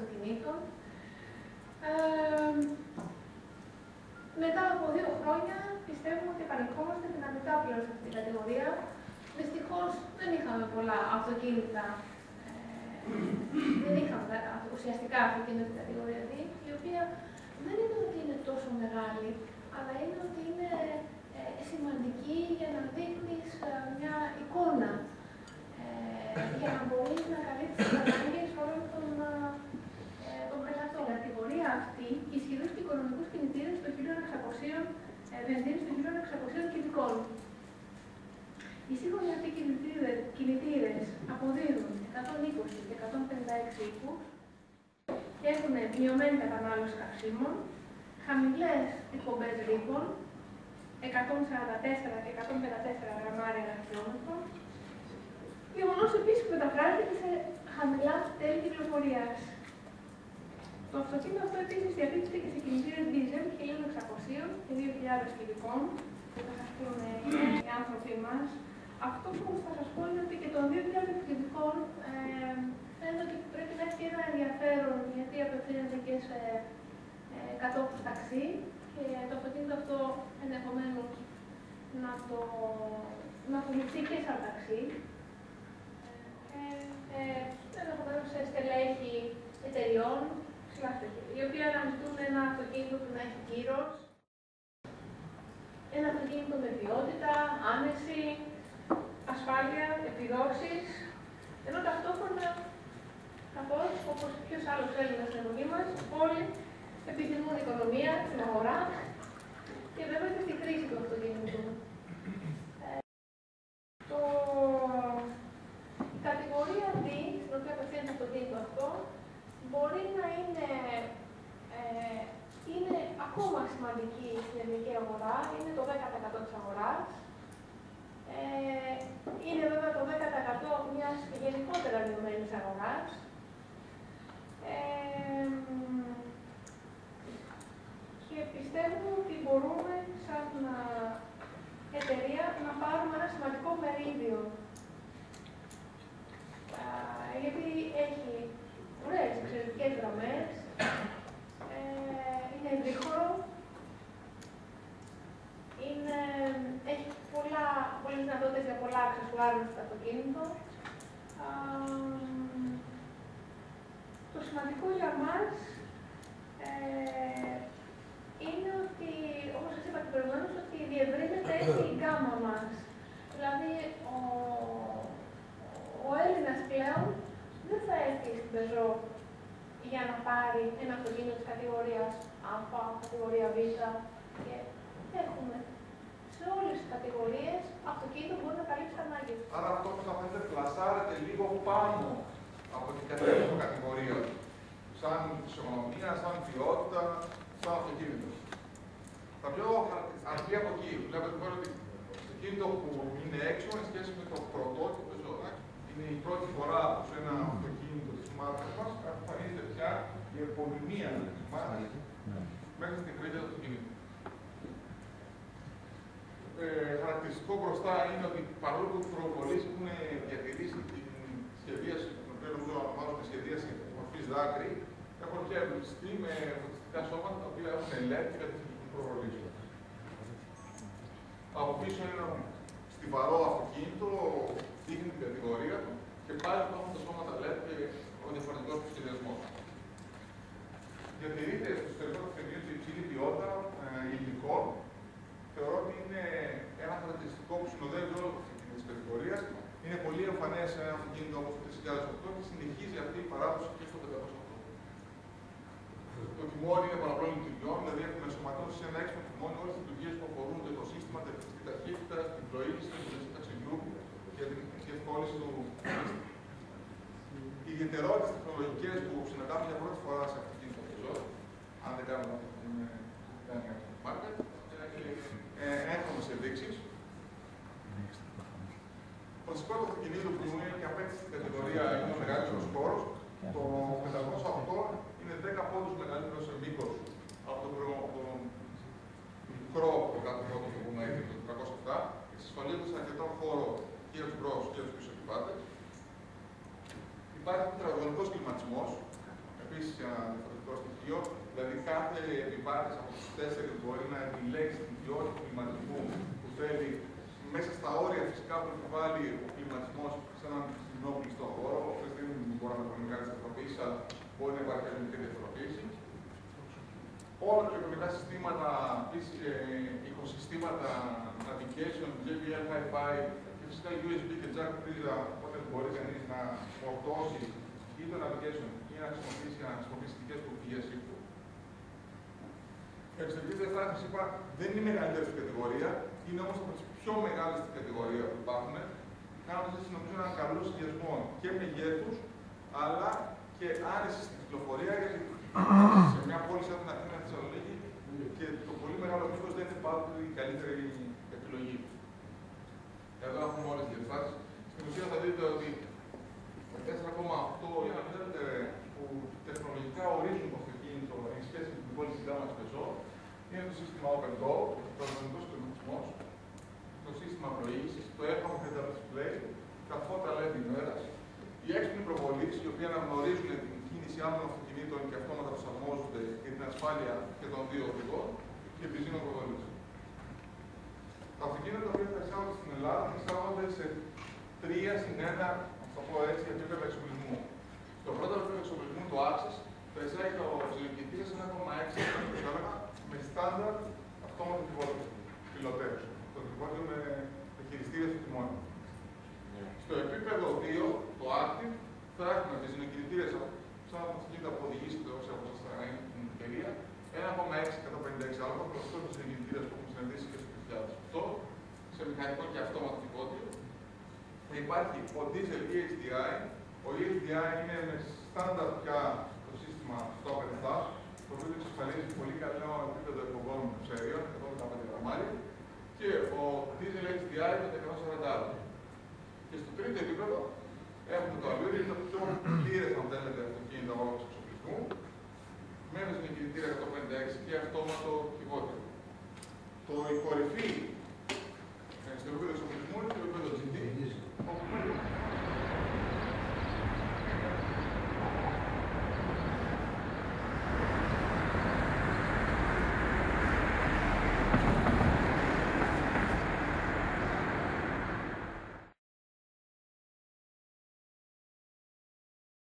αυτοκινήτων. Ε, μετά από δύο χρόνια πιστεύουμε ότι επανερχόμαστε δυναμικά πλέον σε αυτή την κατηγορία. Δυστυχώς δεν είχαμε πολλά αυτοκίνητα. Ε, δεν είχαμε ουσιαστικά αυτοκίνητα στην κατηγορία D, η οποία δεν είναι ότι είναι τόσο μεγάλη, αλλά είναι ότι είναι ε, σημαντική για να δείχνεις ε, μια εικόνα. Ε, για να μπορεί να καλύψει τι ανάγκε όλων των, ε, των πελατών. Στην κατηγορία αυτή, ισχυρού και οικονομικού κινητήρε των 1600 βενζίνη των 1600 κυβικών. Οι σύγχρονοι αυτοί κινητήρες αποδίδουν 120 και 156 οίκου και έχουν μειωμένη κατανάλωση καυσίμων, χαμηλές εκπομπές ρήπων, 144 και 154 γραμμάρια ένα χιλιόμετρο. Γεγονός επίσης που μεταφράζεται σε χαμηλά τέλη κυκλοφορίας. Το αυτοκίνητο αυτό επίσης διαθέτει και σε κινητήρε diesel 1600 και 2000 κυβικών, που θα σας πούνε οι άνθρωποι μας. Αυτό που θα σας πω είναι ότι και των 2.000 κυβικών ε, φαίνεται ότι πρέπει να έχει ένα ενδιαφέρον γιατί απευθύνεται και σε ε, κατόχου ταξί και το αυτοκίνητο αυτό ενδεχομένως να το, να το και σαν ταξί. Ε, ε, ενδεχομένως σε στελέχη εταιριών, οι οποίοι αναζητούν ένα αυτοκίνητο που να έχει κύρος, ένα αυτοκίνητο με ποιότητα, άνεση, ασφάλεια, επιδόσεις, ενώ ταυτόχρονα, καθώς όπως ποιος άλλος θέλει να στην εποχή μας, όλοι επιθυμούν οικονομία, στην αγορά και βέβαια και στη χρήση του αυτοκίνητου. Ε, το... Η κατηγορία D, στην οποία απευθύνεται το αυτοκίνητο αυτό, μπορεί να είναι, ε, είναι ακόμα σημαντική στην ελληνική αγορά, είναι το 10% της αγοράς, ε, είναι βέβαια το 10% μιας γενικότερα μειωμένης αγοράς. Ε, και πιστεύουμε ότι μπορούμε σαν εταιρεία να πάρουμε ένα σημαντικό μερίδιο. γιατί έχει ωραίες εξαιρετικές γραμμές, ε, είναι γρήγορο, είναι, έχει πολλά, πολλές δυνατότητες για πολλά αξεσουάρια στο αυτοκίνητο. το σημαντικό για μας ε, είναι ότι, όπως σας είπα και προηγουμένως, ότι διευρύνεται έτσι η γκάμα μας. Δηλαδή, ο, ο Έλληνας πλέον δεν θα έρθει στην πεζό για να πάρει ένα αυτοκίνητο της κατηγορίας Α, κατηγορία Β και έχουμε σε όλες τις κατηγορίες αυτοκίνητο μπορεί να καλύψει τα ανάγκη Άρα αυτό που θα φαίνεται πλασάρεται λίγο πάνω από την κατεύθυνση κατηγορία σαν φυσιογνωμία, σαν ποιότητα, σαν αυτοκίνητο. Τα πιο αρχή από εκεί, βλέπετε λοιπόν ότι το αυτοκίνητο που είναι έξω, εν σχέση με το πρωτότυπο ζωάκι, είναι η πρώτη φορά που σε ένα αυτοκίνητο της μάρκας μας εμφανίζεται πια η επωνυμία της μάρκας μέχρι στην χρήση του αυτοκίνητου. Ε, χαρακτηριστικό μπροστά είναι ότι παρόλο που οι προβολεί έχουν διατηρήσει την σχεδίαση, την οποία νομίζω ονομάζουμε σχεδίαση μορφής δάκρυ, έχουν πια εμπλουτιστεί με φωτιστικά σώματα τα οποία έχουν LED και κατευθυντική προβολή. Από πίσω είναι ένα στιβαρό αυτοκίνητο, δείχνει την κατηγορία του και πάλι υπάρχουν τα σώματα LED και ο διαφορετικός του σχεδιασμό. Διατηρείται στο εσωτερικό του αυτοκινήτου υψηλή ποιότητα ε, υλικών. Θεωρώ ότι είναι ένα χαρακτηριστικό που συνοδεύει όλο το αυτοκίνητο τη κατηγορία. Είναι πολύ εμφανέ σε ένα αυτοκίνητο όπω το 2008 και συνεχίζει αυτή η παράδοση και στο 508. Το τιμόνι είναι παραπλών λειτουργιών, δηλαδή έχουμε ενσωματώσει σε ένα έξυπνο τιμόνι όλε τι λειτουργίε που αφορούν το οικοσύστημα, την ταχύτητα, την πλοήγηση, την του ταξιδιού και την διευκόλυνση του Οι ιδιαιτερότητες τεχνολογικέ που συναντάμε για πρώτη φορά σε αυτή την πεζό, αν δεν κάνουμε αυτό που είναι κάνει από το market, έχουμε σε δείξεις. Το βασικό του αυτοκινήτου που είναι και απέτυχε στην κατηγορία είναι ο μεγαλύτερος χώρος. Το 508 είναι 10 πόντους μεγαλύτερος σε μήκος από το, μικρό από το κάτω πρώτο εξασφαλίζοντας αρκετό χώρο και τους μπρος και τους πίσω επιβάτες. Υπάρχει τετραζωνικός κλιματισμός, επίσης ένα διαφορετικό στοιχείο, δηλαδή κάθε επιβάτης από τους τέσσερις μπορεί να επιλέξει την ποιότητα του κλιματισμού που θέλει μέσα στα όρια φυσικά που επιβάλλει ο κλιματισμός σε έναν κοινό κλειστό χώρο. δεν μπορεί να έχουμε μεγάλη διαφοροποίησης, αλλά μπορεί να υπάρχει μια διαφοροποίηση. Όλα τα ηλεκτρονικά συστήματα, οικοσυστήματα, navigation, JBL, Hi-Fi και φυσικά USB και jack πρίζα, οπότε μπορεί κανείς να φορτώσει ή το navigation ή να χρησιμοποιήσει, να χρησιμοποιήσει δικές του πηγές ύπου. Η εξαιρετική διαστάσει, είπα, δεν είναι η μεγαλύτερη στην κατηγορία, είναι όμως από τις πιο μεγάλες στην κατηγορία που υπάρχουν, κάνοντας έτσι νομίζω έναν καλό συνδυασμό και μεγέθους, αλλά και άρεσης στην κυκλοφορία, γιατί σε μια πόλη σαν την Αθήνα Θεσσαλονίκη και το πολύ μεγάλο μήκο δεν είναι πάντοτε η καλύτερη επιλογή. Εδώ έχουμε όλε τι διαστάσει. Στην ουσία θα δείτε ότι με 4,8 για να ξέρετε που τεχνολογικά ορίζουν το αυτοκίνητο εν σχέση με την πόλη συντάμα τη Peugeot είναι το σύστημα Open Door, ο προγραμματικό κλιματισμό, το σύστημα πλοήγηση, το έρχομαι και τα display, τα φώτα LED ημέρα, η έξυπνη προβολής, η οποία αναγνωρίζουν την κίνηση άλλων αυτοκινήτων και αυτόματα προσαρμόζονται για την ασφάλεια και των δύο οδηγών και τη ζήνων προβολής. Τα αυτοκίνητα τα οποία θα εισάγονται στην Ελλάδα εισάγονται σε τρία συν ένα, να το πω έτσι, επίπεδα εξοπλισμού. Στο πρώτο επίπεδο εξοπλισμού, το Axis, θα εισάγει το ψηλοκητήρα σε 1,6 με στάνταρ αυτόματο πιλωτέ. Το κυβότιο με χειριστήρια στο τιμόνι. Στο επίπεδο 2, το Active, θα έχουμε τι συνοικητήρε σαν αυτοκίνητα που οδηγήσετε όσοι από εσά θα είναι την εταιρεία, 1,656 άλογα, προ του συνοικητήρε που έχουμε συναντήσει και στο 2008, σε μηχανικό και αυτόματο κυβότιο. Θα υπάρχει ο Diesel EHDI. Ο EHDI είναι με στάνταρ πια το σύστημα στο Fast, το οποίο εξασφαλίζει πολύ καλό επίπεδο εκπομπών ψαερίων, 115 γραμμάρια, και ο Diesel HDI με 140 Και στο τρίτο επίπεδο έχουμε το αλλούριο, το πιο πλήρες, αν θέλετε, αυτοκίνητο όλο του εξοπλισμού, με κινητήρα 156 και αυτόματο κυβότιο το η κορυφή αριστερού πέδος του πληθυσμού είναι πολύ, επίπεδο GD